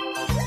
Bye.